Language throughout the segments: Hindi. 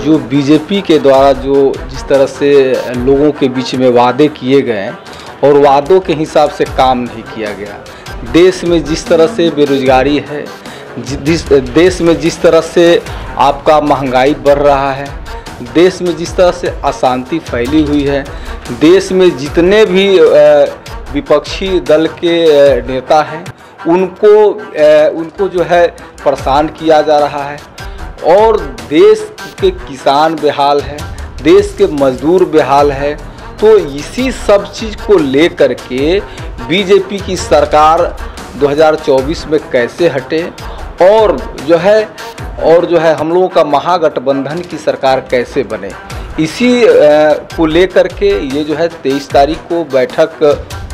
जो बीजेपी के द्वारा जो जिस तरह से लोगों के बीच में वादे किए गए और वादों के हिसाब से काम नहीं किया गया। देश में जिस तरह से बेरोजगारी है जिस, देश में जिस तरह से आपका महँगाई बढ़ रहा है, देश में जिस तरह से अशांति फैली हुई है, देश में जितने भी विपक्षी दल के नेता हैं, उनको उनको जो है परेशान किया जा रहा है। और देश के किसान बेहाल है, देश के मजदूर बेहाल है तो इसी सब चीज़ को लेकर के बीजेपी की सरकार 2024 में कैसे हटे और जो है, और जो है हम लोगों का महागठबंधन की सरकार कैसे बने। इसी को लेकर के ये जो है तेईस तारीख को बैठक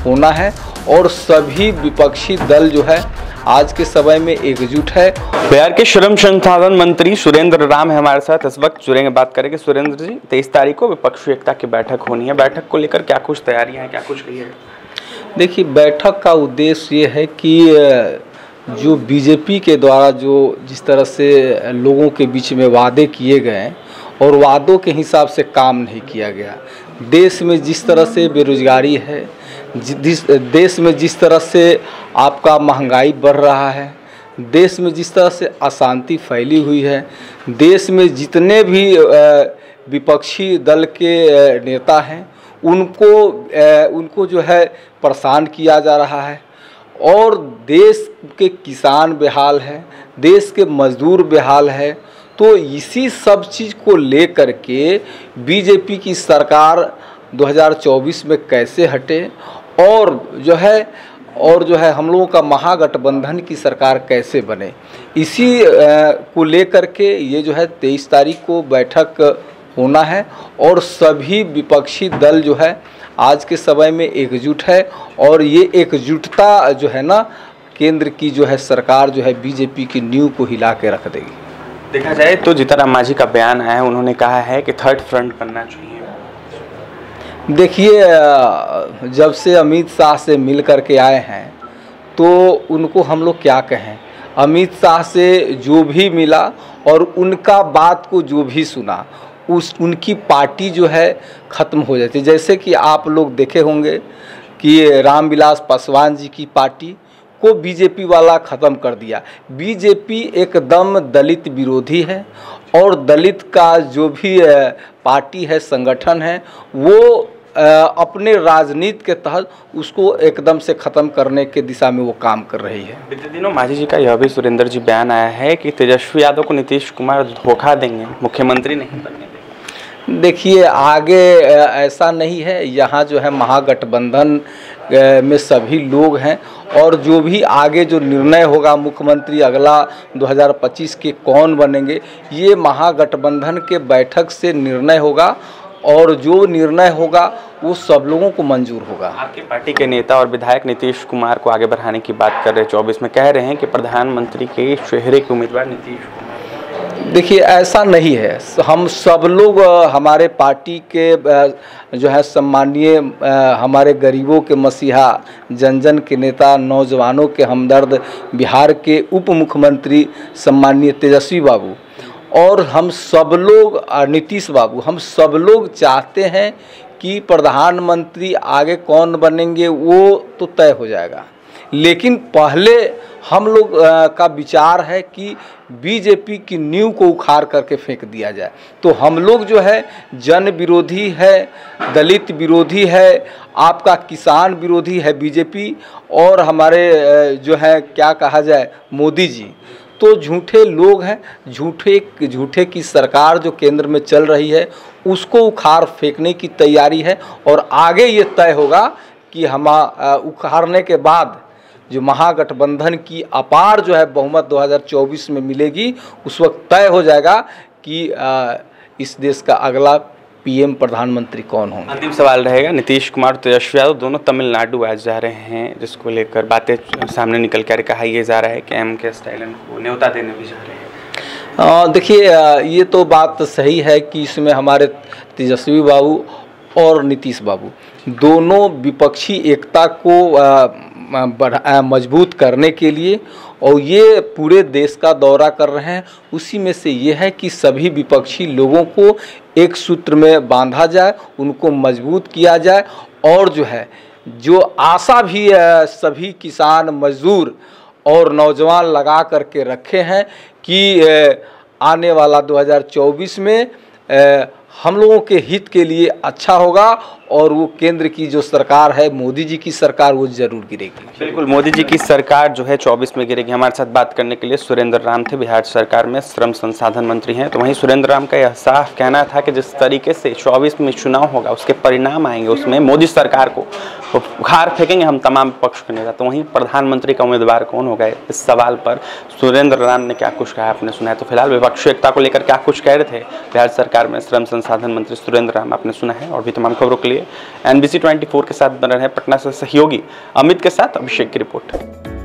होना है और सभी विपक्षी दल जो है आज के समय में एकजुट है। बिहार के श्रम संसाधन मंत्री सुरेंद्र राम है हमारे साथ। इस वक्त जुड़ेंगे बात करेंगे। सुरेंद्र जी तेईस तारीख को विपक्षी एकता की बैठक होनी है। बैठक को लेकर क्या कुछ तैयारियाँ हैं क्या कुछ कही है? देखिए बैठक का उद्देश्य ये है कि जो बीजेपी के द्वारा जो जिस तरह से लोगों के बीच में वादे किए गए और वादों के हिसाब से काम नहीं किया गया। देश में जिस तरह से बेरोजगारी है जिस, देश में जिस तरह से आपका महँगाई बढ़ रहा है, देश में जिस तरह से अशांति फैली हुई है, देश में जितने भी विपक्षी दल के नेता हैं, उनको उनको जो है परेशान किया जा रहा है। और देश के किसान बेहाल है, देश के मजदूर बेहाल है तो इसी सब चीज़ को लेकर के बीजेपी की सरकार 2024 में कैसे हटे और जो है, और जो है हम लोगों का महागठबंधन की सरकार कैसे बने। इसी को लेकर के ये जो है तेईस तारीख को बैठक होना है और सभी विपक्षी दल जो है आज के समय में एकजुट है और ये एकजुटता जो है ना, केंद्र की जो है सरकार जो है बीजेपी की नींव को हिला के रख देगी। देखा जाए तो जीताराम मांझी का बयान आया है, उन्होंने कहा है कि थर्ड फ्रंट बनना चाहिए। देखिए जब से अमित शाह से मिल कर के आए हैं तो उनको हम लोग क्या कहें? अमित शाह से जो भी मिला और उनका बात को जो भी सुना, उस, उनकी पार्टी जो है, ख़त्म हो जाती। जैसे कि आप लोग देखे होंगे कि रामविलास पासवान जी की पार्टी को बीजेपी वाला ख़त्म कर दिया। बीजेपी एकदम दलित विरोधी है और दलित का जो भी पार्टी है, संगठन है, वो अपने राजनीति के तहत उसको एकदम से ख़त्म करने के दिशा में वो काम कर रही है। बीते दिनों माझी जी का यह भी सुरेंद्र जी बयान आया है कि तेजस्वी यादव को नीतीश कुमार धोखा देंगे, मुख्यमंत्री नहीं बनने देंगे। देखिए, आगे ऐसा नहीं है। यहाँ जो है महागठबंधन में सभी लोग हैं और जो भी आगे जो निर्णय होगा मुख्यमंत्री अगला 2025 के कौन बनेंगे, ये महागठबंधन के बैठक से निर्णय होगा और जो निर्णय होगा, वो सब लोगों को मंजूर होगा। आपकी पार्टी के नेता और विधायक नीतीश कुमार को आगे बढ़ाने की बात कर रहे चौबीस में कह रहे हैं कि प्रधानमंत्री के चेहरे के उम्मीदवार नीतीश कुमार। देखिए, ऐसा नहीं है। हम सब लोग हमारे पार्टी के जो है सम्मानीय हमारे गरीबों के मसीहा जन जन के नेता, नौजवानों के हमदर्द, बिहार के उप मुख्यमंत्री सम्मानीय तेजस्वी बाबू और हम सब लोग नीतीश बाबू, हम सब लोग चाहते हैं कि प्रधानमंत्री आगे कौन बनेंगे, वो तो तय हो जाएगा। लेकिन पहले हम लोग का विचार है कि बीजेपी की नींव को उखाड़ करके फेंक दिया जाए। तो हम लोग जो है, जन विरोधी है, दलित विरोधी है, आपका किसान विरोधी है बीजेपी, और हमारे जो है, क्या कहा जाए, मोदी जी। तो झूठे लोग हैं, झूठे झूठे की सरकार जो केंद्र में चल रही है, उसको उखाड़ फेंकने की तैयारी है, और आगे ये तय होगा कि हम उखाड़ने के बाद जो महागठबंधन की अपार जो है बहुमत 2024 में मिलेगी उस वक्त तय हो जाएगा कि अ, इस देश का अगला पीएम प्रधानमंत्री कौन होंगे। अंतिम सवाल रहेगा नीतीश कुमार तेजस्वी यादव दोनों तमिलनाडु आज जा रहे हैं जिसको लेकर बातें सामने निकल कर कहा यह जा रहा है कि एम के स्टाइलन को न्योता देने भी जा रहे हैं। देखिए ये तो बात सही है कि इसमें हमारे तेजस्वी बाबू और नीतीश बाबू दोनों विपक्षी एकता को म- बढ़ा- मज़बूत करने के लिए और ये पूरे देश का दौरा कर रहे हैं। उसी में से ये है कि सभी विपक्षी लोगों को एक सूत्र में बांधा जाए, उनको मज़बूत किया जाए और जो है, जो आशा भी सभी किसान मजदूर और नौजवान लगा करके रखे हैं कि आने वाला 2024 में हम लोगों के हित के लिए अच्छा होगा और वो केंद्र की जो सरकार है, मोदी जी की सरकार, वो ज़रूर गिरेगी। बिल्कुल, मोदी जी की सरकार जो है 24 में गिरेगी। हमारे साथ बात करने के लिए सुरेंद्र राम थे, बिहार सरकार में श्रम संसाधन मंत्री हैं। तो वहीं सुरेंद्र राम का यह साफ़ कहना था कि जिस तरीके से 24 में चुनाव होगा, उसके परिणाम आएँगे, उसमें मोदी सरकार को उखाड़ फेंकेंगे हम तमाम पक्ष के नेता। तो वहीं प्रधानमंत्री का उम्मीदवार कौन होगा, इस सवाल पर सुरेंद्र राम ने क्या कुछ कहा, आपने सुना है। तो फ़िलहाल विपक्षी एकता को लेकर क्या कुछ कह रहे थे? बिहार सरकार में श्रम संसाधन मंत्री सुरेंद्र राम, आपने सुना है। और भी तमाम खबरों के लिए एनबीसी 24 के साथ बन रहे। पटना से सहयोगी अमित के साथ अभिषेक की रिपोर्ट।